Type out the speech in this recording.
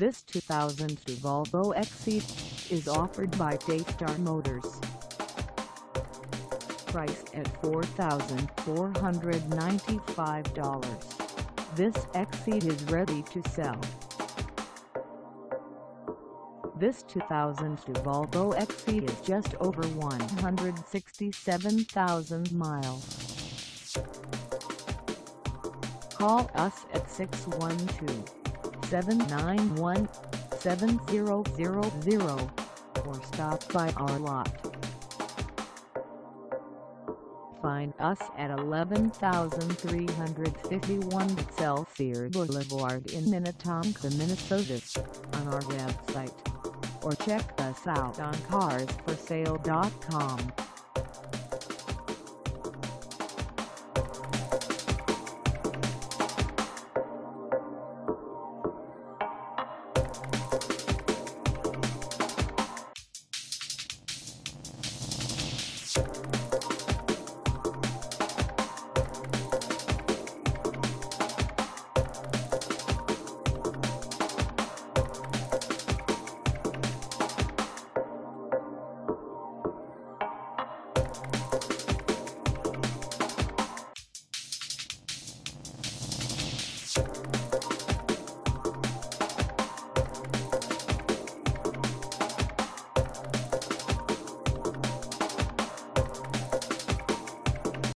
This 2002 Volvo XC is offered by Daystarr Motors. Priced at $4,495, this XC is ready to sell. This 2002 Volvo XC is just over 167,000 miles. Call us at 612-791-7000 or stop by our lot. Find us at 11351 Excelsior Boulevard in Minnetonka, Minnesota on our website or check us out on carsforsale.com.